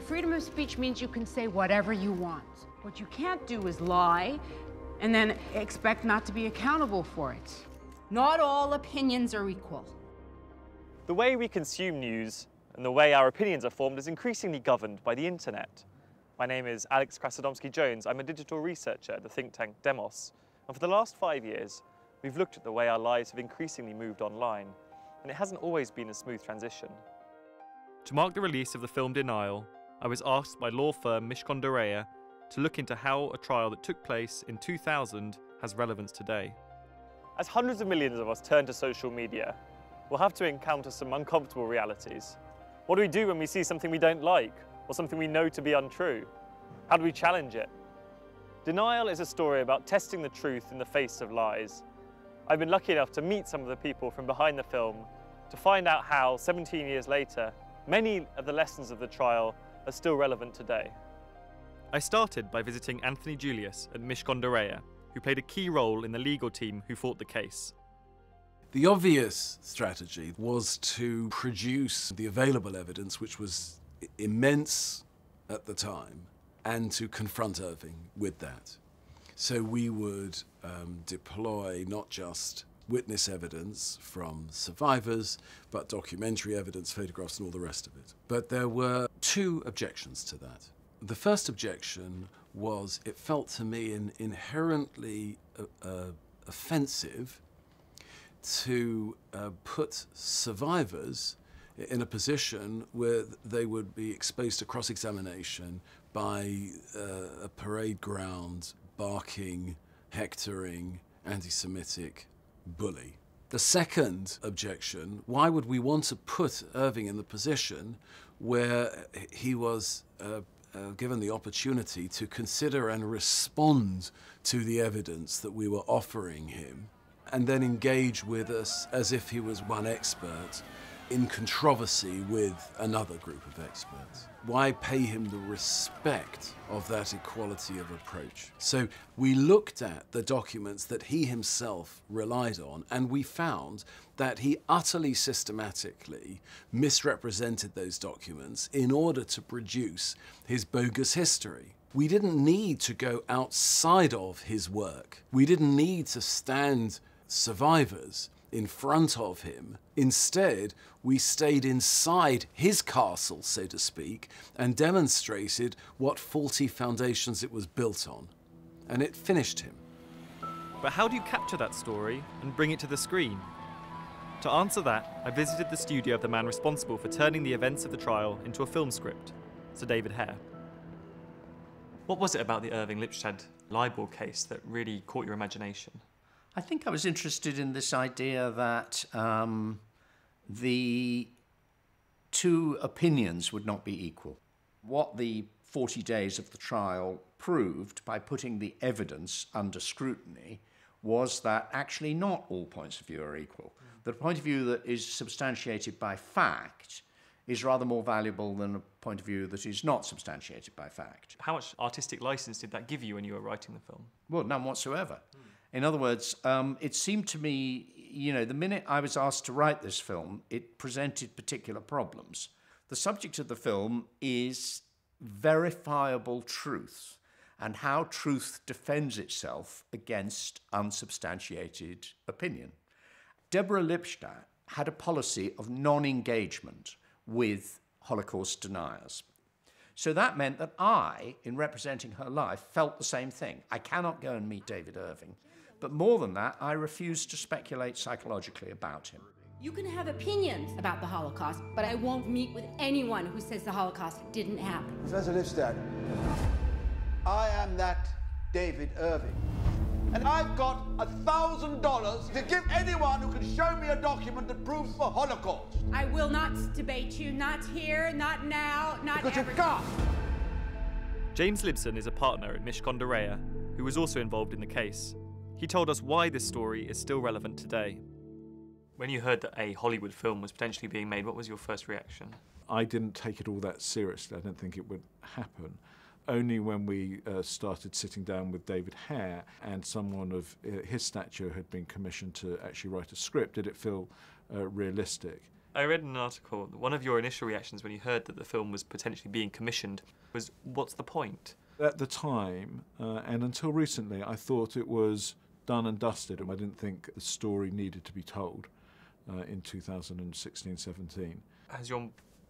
But freedom of speech means you can say whatever you want. What you can't do is lie and then expect not to be accountable for it. Not all opinions are equal. The way we consume news and the way our opinions are formed is increasingly governed by the internet. My name is Alex Krasodomski Jones. I'm a digital researcher at the think tank Demos. And for the last five years, we've looked at the way our lives have increasingly moved online. And it hasn't always been a smooth transition. To mark the release of the film Denial, I was asked by law firm Mishcon de Reya to look into how a trial that took place in 2000 has relevance today. As hundreds of millions of us turn to social media, we'll have to encounter some uncomfortable realities. What do we do when we see something we don't like or something we know to be untrue? How do we challenge it? Denial is a story about testing the truth in the face of lies. I've been lucky enough to meet some of the people from behind the film to find out how, 17 years later, many of the lessons of the trial are still relevant today. I started by visiting Anthony Julius at Mishcon de Reya, who played a key role in the legal team who fought the case. The obvious strategy was to produce the available evidence, which was immense at the time, and to confront Irving with that. So we would um, deploy not just witness evidence from survivors, but documentary evidence, photographs, and all the rest of it. But there were two objections to that. The first objection was it felt to me in, inherently uh, uh, offensive to uh, put survivors in a position where they would be exposed to cross examination by uh, a parade ground barking, hectoring, anti Semitic bully. The second objection why would we want to put Irving in the position where he was uh, uh, given the opportunity to consider and respond to the evidence that we were offering him, and then engage with us as if he was one expert in controversy with another group of experts. Why pay him the respect of that equality of approach? So we looked at the documents that he himself relied on, and we found that he utterly systematically misrepresented those documents in order to produce his bogus history. We didn't need to go outside of his work. We didn't need to stand survivors in front of him. Instead, we stayed inside his castle, so to speak, and demonstrated what faulty foundations it was built on. And it finished him. But how do you capture that story and bring it to the screen? To answer that, I visited the studio of the man responsible for turning the events of the trial into a film script, Sir David Hare. What was it about the Irving Lipstadt libel case that really caught your imagination? I think I was interested in this idea that um, the two opinions would not be equal. What the 40 days of the trial proved by putting the evidence under scrutiny was that actually not all points of view are equal. Mm. That a point of view that is substantiated by fact is rather more valuable than a point of view that is not substantiated by fact. How much artistic license did that give you when you were writing the film? Well, none whatsoever. In other words, um, it seemed to me, you know, the minute I was asked to write this film, it presented particular problems. The subject of the film is verifiable truth and how truth defends itself against unsubstantiated opinion. Deborah Lipstadt had a policy of non engagement with Holocaust deniers. So that meant that I, in representing her life, felt the same thing. I cannot go and meet David Irving. But more than that, I refuse to speculate psychologically about him. You can have opinions about the Holocaust, but I won't meet with anyone who says the Holocaust didn't happen. Professor Lipstadt, I am that David Irving. And I've got a thousand dollars to give anyone who can show me a document that proves the Holocaust. I will not debate you, not here, not now, not because ever. you can't. James Libson is a partner at Mishcon de Reya, who was also involved in the case. He told us why this story is still relevant today. When you heard that a Hollywood film was potentially being made, what was your first reaction? I didn't take it all that seriously. I didn't think it would happen. Only when we uh, started sitting down with David Hare and someone of uh, his stature had been commissioned to actually write a script did it feel uh, realistic. I read an article one of your initial reactions when you heard that the film was potentially being commissioned was, "What's the point?" At the time, uh, and until recently, I thought it was done and dusted, and I didn't think the story needed to be told uh, in 2016 17. Has your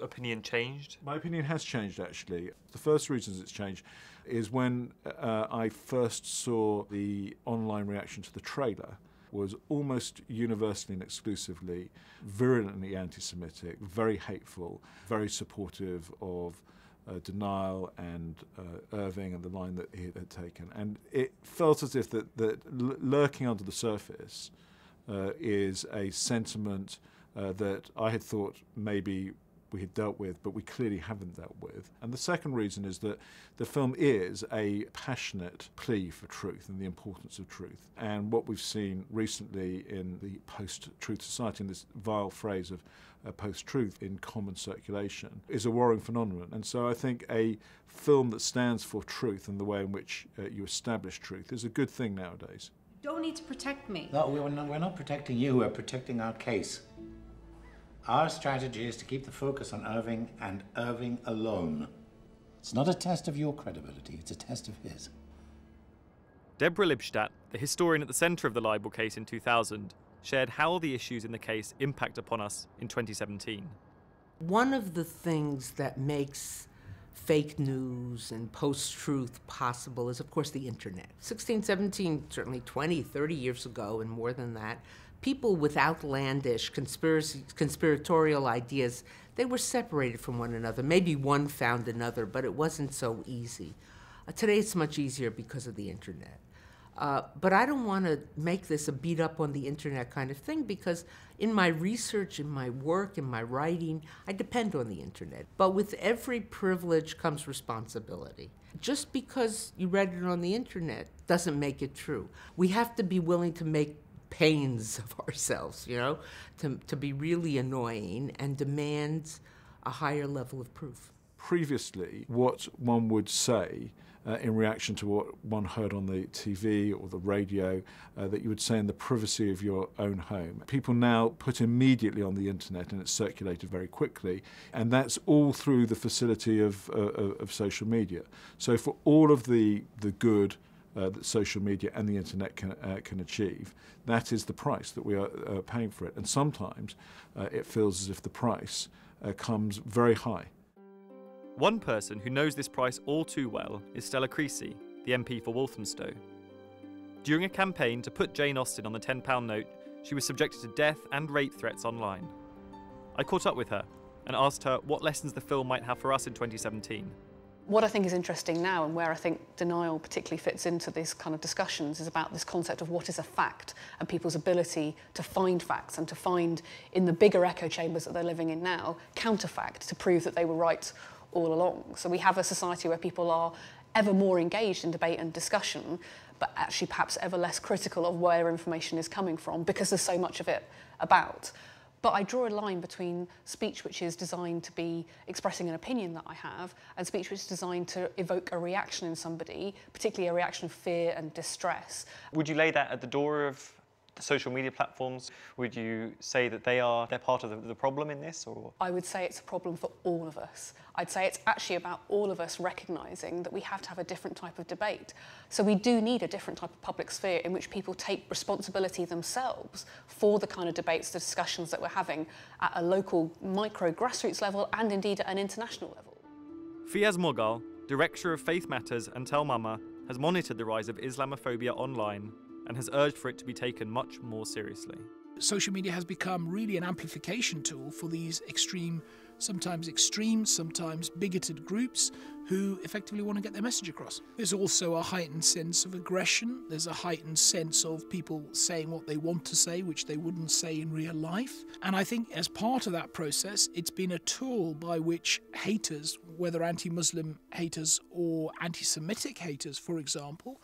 opinion changed? My opinion has changed actually. The first reasons it's changed is when uh, I first saw the online reaction to the trailer was almost universally and exclusively virulently anti-Semitic, very hateful, very supportive of uh, denial and uh, Irving and the line that he had taken. And it felt as if that, that lurking under the surface uh, is a sentiment uh, that I had thought maybe we had dealt with, but we clearly haven't dealt with. And the second reason is that the film is a passionate plea for truth and the importance of truth. And what we've seen recently in the post truth society, in this vile phrase of uh, post truth in common circulation, is a worrying phenomenon. And so I think a film that stands for truth and the way in which uh, you establish truth is a good thing nowadays. You don't need to protect me. No, we're not, we're not protecting you, we're protecting our case. Our strategy is to keep the focus on Irving and Irving alone. It's not a test of your credibility, it's a test of his. Deborah Lipstadt, the historian at the centre of the libel case in 2000, shared how the issues in the case impact upon us in 2017. One of the things that makes fake news and post truth possible is, of course, the internet. 16, 17, certainly 20, 30 years ago, and more than that, people with outlandish conspiracy, conspiratorial ideas, they were separated from one another. Maybe one found another, but it wasn't so easy. Uh, today it's much easier because of the internet. Uh, but I don't want to make this a beat up on the internet kind of thing because in my research, in my work, in my writing, I depend on the internet. But with every privilege comes responsibility. Just because you read it on the internet doesn't make it true. We have to be willing to make pains of ourselves, you know, to, to be really annoying and demand a higher level of proof. Previously, what one would say uh, in reaction to what one heard on the TV or the radio uh, that you would say in the privacy of your own home. People now put immediately on the internet and it's circulated very quickly, and that's all through the facility of, uh, of social media. So, for all of the, the good uh, that social media and the internet can, uh, can achieve. That is the price that we are uh, paying for it. And sometimes uh, it feels as if the price uh, comes very high. One person who knows this price all too well is Stella Creasy, the MP for Walthamstow. During a campaign to put Jane Austen on the £10 note, she was subjected to death and rape threats online. I caught up with her and asked her what lessons the film might have for us in 2017. What I think is interesting now and where I think denial particularly fits into these kind of discussions is about this concept of what is a fact and people's ability to find facts and to find in the bigger echo chambers that they're living in now counterfact to prove that they were right all along. So we have a society where people are ever more engaged in debate and discussion but actually perhaps ever less critical of where information is coming from because there's so much of it about. But I draw a line between speech which is designed to be expressing an opinion that I have and speech which is designed to evoke a reaction in somebody, particularly a reaction of fear and distress. Would you lay that at the door of the social media platforms? Would you say that they are they're part of the, the, problem in this or I would say it's a problem for all of us. I'd say it's actually about all of us recognizing that we have to have a different type of debate. So we do need a different type of public sphere in which people take responsibility themselves for the kind of debates, the discussions that we're having at a local micro grassroots level and indeed at an international level. Fiyaz Mughal, Director of Faith Matters and Tell Mama, has monitored the rise of Islamophobia online and has urged for it to be taken much more seriously. Social media has become really an amplification tool for these extreme, sometimes extreme, sometimes bigoted groups who effectively want to get their message across. There's also a heightened sense of aggression. There's a heightened sense of people saying what they want to say, which they wouldn't say in real life. And I think as part of that process, it's been a tool by which haters, whether anti Muslim haters or anti Semitic haters, for example,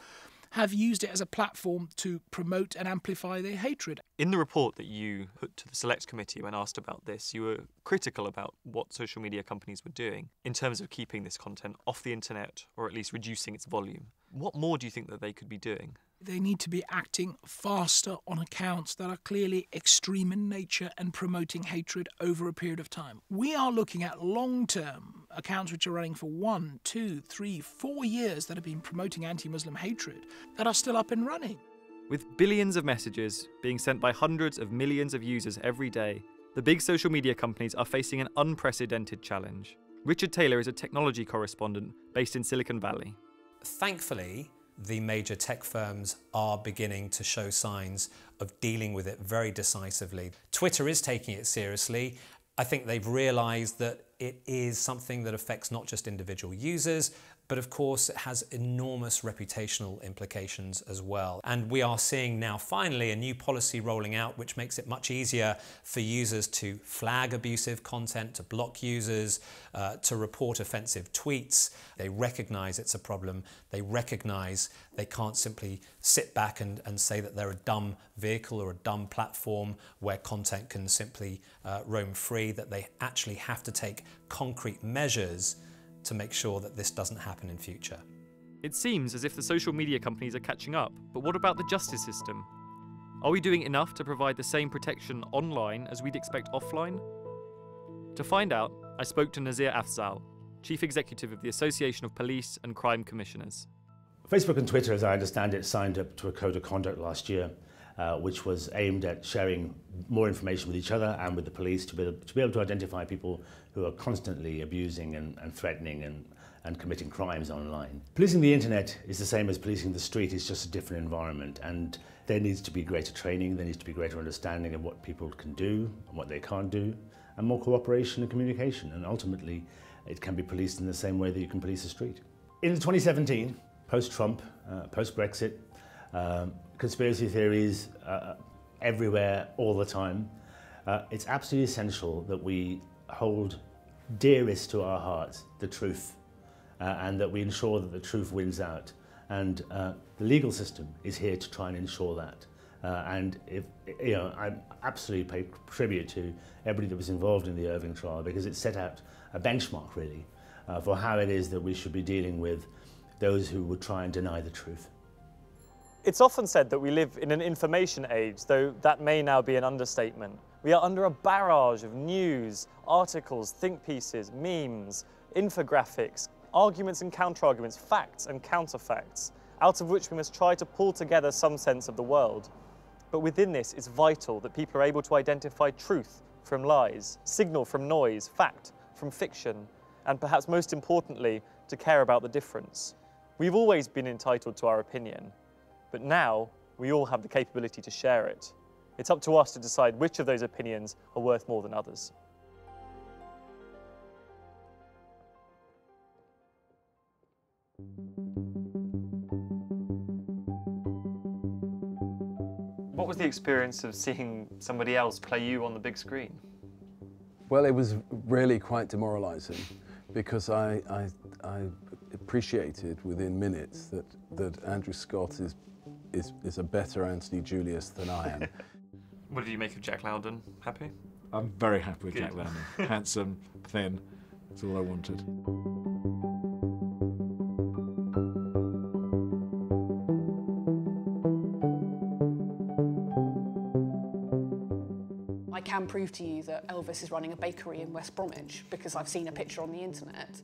have used it as a platform to promote and amplify their hatred. In the report that you put to the Select Committee when asked about this, you were critical about what social media companies were doing in terms of keeping this content off the internet or at least reducing its volume. What more do you think that they could be doing? They need to be acting faster on accounts that are clearly extreme in nature and promoting hatred over a period of time. We are looking at long term accounts which are running for one, two, three, four years that have been promoting anti Muslim hatred that are still up and running. With billions of messages being sent by hundreds of millions of users every day, the big social media companies are facing an unprecedented challenge. Richard Taylor is a technology correspondent based in Silicon Valley. Thankfully, the major tech firms are beginning to show signs of dealing with it very decisively. Twitter is taking it seriously. I think they've realized that it is something that affects not just individual users, but of course it has enormous reputational implications as well. And we are seeing now finally a new policy rolling out which makes it much easier for users to flag abusive content, to block users, uh, to report offensive tweets. They recognize it's a problem. They recognize they can't simply sit back and, and say that they're a dumb vehicle or a dumb platform where content can simply uh, roam free, that they actually have to take concrete measures to make sure that this doesn't happen in future. It seems as if the social media companies are catching up, but what about the justice system? Are we doing enough to provide the same protection online as we'd expect offline? To find out, I spoke to Nazir Afzal, Chief Executive of the Association of Police and Crime Commissioners. Facebook and Twitter, as I understand it, signed up to a code of conduct last year, uh, which was aimed at sharing more information with each other and with the police to be able to, be able to identify people who are constantly abusing and, and threatening and, and committing crimes online. Policing the internet is the same as policing the street, it's just a different environment and there needs to be greater training, there needs to be greater understanding of what people can do and what they can't do, and more cooperation and communication, and ultimately it can be policed in the same way that you can police the street. In 2017, post-Trump, uh, post-Brexit, um, conspiracy theories uh, everywhere all the time, uh, it's absolutely essential that we hold dearest to our hearts the truth uh, and that we ensure that the truth wins out. And uh, the legal system is here to try and ensure that. Uh, and if, you know, I absolutely pay tribute to everybody that was involved in the Irving trial because it set out a benchmark really uh, for how it is that we should be dealing with those who would try and deny the truth. It's often said that we live in an information age, though that may now be an understatement. We are under a barrage of news, articles, think pieces, memes, infographics, arguments and counterarguments, facts and counterfacts, out of which we must try to pull together some sense of the world. But within this, it's vital that people are able to identify truth from lies, signal from noise, fact from fiction, and perhaps most importantly, to care about the difference. We've always been entitled to our opinion, but now we all have the capability to share it. It's up to us to decide which of those opinions are worth more than others. What was the experience of seeing somebody else play you on the big screen? Well, it was really quite demoralizing because I, I, I appreciated within minutes that, that Andrew Scott is, is, is a better Anthony Julius than I am. What did you make of Jack Lowden? Happy? I'm very happy with Good. Jack Lowden. Handsome, thin. That's all I wanted. I can prove to you that Elvis is running a bakery in West Bromwich because I've seen a picture on the internet.